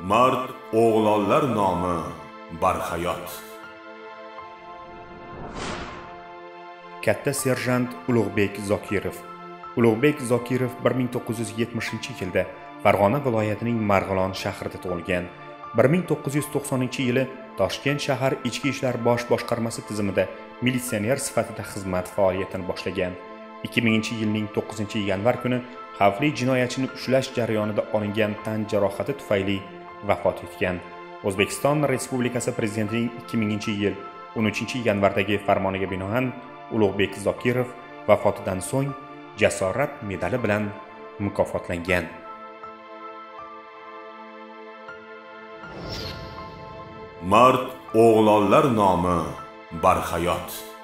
mard o'g'lonlar nomi barhayot. Katta serjant ulug'bek zokirov. Ulug'bek zokirov 1970 yilda farg'ona viloyatining marg'ilon shahrida tug'ilgan. 1990 yili toshkent shahar ichki ishlar bosh boshqarmasi tizimida militsioner sifatida xizmat faoliyatini boshlagan. 2000 yilning 9 yanvar kuni xavfli jinoyatchini ushlash jarayonida olingan tan jarohati tufayli vafot etgan. O'zbekiston respublikasi prezidentining 2000 yil 13 yanvardagi farmoniga binoan ulug'bek zokirov vafotidan so'ng jasorat medali bilan mukofotlangan. Mard o'g'lonlar nomi barhayot.